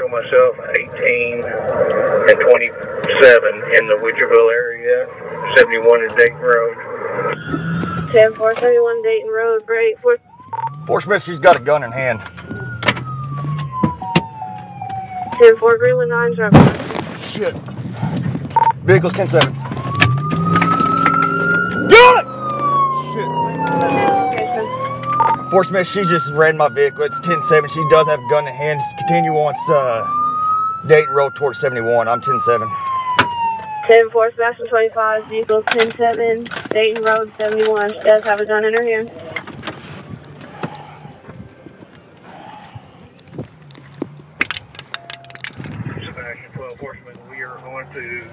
18 and 27 in the Witcherville area, 71 and Dayton Road. 10 4 71 Dayton Road, break. 4 Fort Smith, she's got a gun in hand. 10 4 Greenwood 9, driver. Shit. Vehicle's 10 7. Gun! Shit. Location. Fort Smith, she just ran my vehicle. It's 10 7. She does have a gun in hand. Just continue on uh, Dayton Road towards 71. I'm 10 7. 10 4 Sebastian 25, vehicle 10 7, Dayton Road 71. She does have a gun in her hand. Sebastian 12 Horseman, we are going to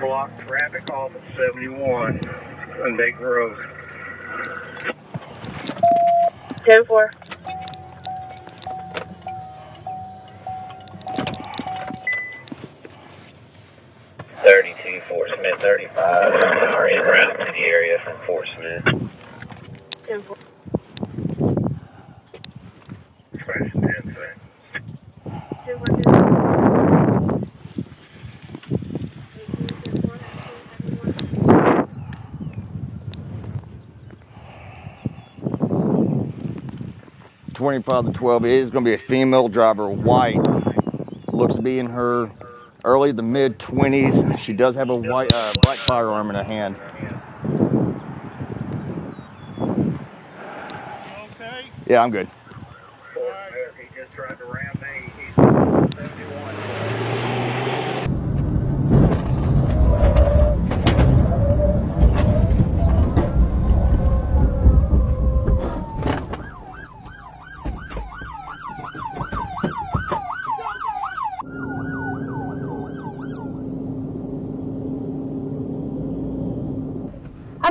block traffic off at 71 on Dayton Road. 10 4. Thirty-two Fort Smith, thirty-five are en route to the area from Fort Smith. 10 4. 25 to 12 it is going to be a female driver, white. Looks to be in her early to mid 20s. She does have a white, uh, black firearm in her hand. Okay. Yeah, I'm good. Fort he just tried to ram me. He's 71.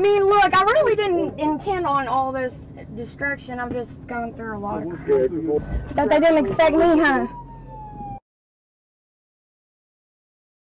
Mean, look, I really didn't intend on all this destruction. I'm just going through a lot of crap. That they didn't expect me, huh?